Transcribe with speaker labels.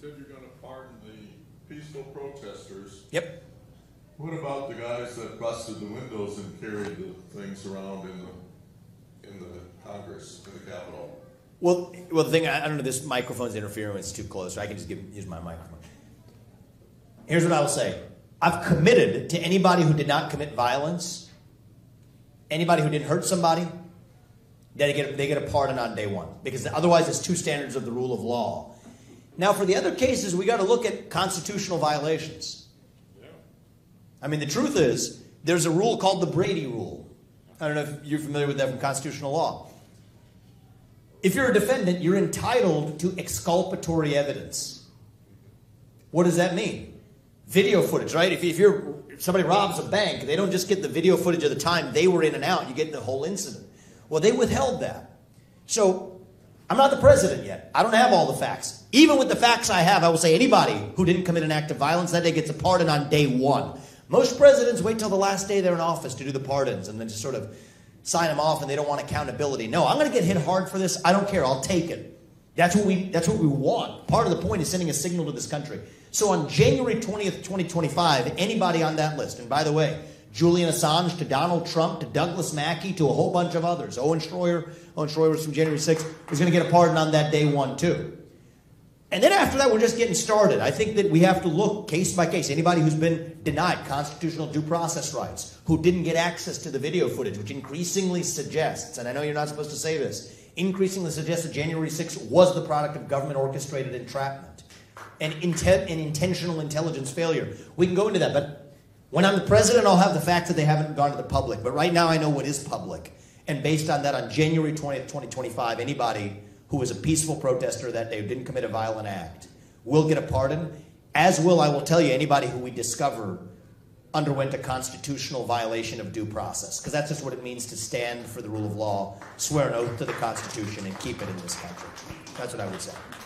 Speaker 1: said you're gonna pardon the peaceful protesters.
Speaker 2: Yep.
Speaker 1: What about the guys that busted the windows and carried the things around in the, in the Congress, in the Capitol?
Speaker 2: Well, well, the thing I, I don't know. This microphone's interfering. It's too close. So I can just give, use my microphone. Here's what I will say. I've committed to anybody who did not commit violence, anybody who didn't hurt somebody, they get they get a pardon on day one because otherwise it's two standards of the rule of law. Now, for the other cases, we got to look at constitutional violations. I mean, the truth is, there's a rule called the Brady Rule. I don't know if you're familiar with that from constitutional law. If you're a defendant, you're entitled to exculpatory evidence. What does that mean? Video footage, right? If, if you're if somebody robs a bank, they don't just get the video footage of the time they were in and out. You get the whole incident. Well, they withheld that. So I'm not the president yet. I don't have all the facts. Even with the facts I have, I will say anybody who didn't commit an act of violence that day gets a pardon on day one. Most presidents wait till the last day they're in office to do the pardons and then just sort of sign them off and they don't want accountability. No, I'm going to get hit hard for this. I don't care. I'll take it. That's what we that's what we want. Part of the point is sending a signal to this country. So on January 20th, 2025, anybody on that list, and by the way, Julian Assange to Donald Trump to Douglas Mackey to a whole bunch of others. Owen Shroyer, Owen Shroyer was from January 6th, is going to get a pardon on that day one too. And then after that, we're just getting started. I think that we have to look case by case. Anybody who's been denied constitutional due process rights, who didn't get access to the video footage, which increasingly suggests, and I know you're not supposed to say this, increasingly suggests that January 6th was the product of government orchestrated entrapment and, intent, and intentional intelligence failure. We can go into that, but when I'm the president, I'll have the fact that they haven't gone to the public. But right now, I know what is public. And based on that, on January 20th, 2025, anybody who was a peaceful protester that day who didn't commit a violent act will get a pardon, as will, I will tell you, anybody who we discover underwent a constitutional violation of due process. Because that's just what it means to stand for the rule of law, swear an oath to the Constitution, and keep it in this country. That's what I would say.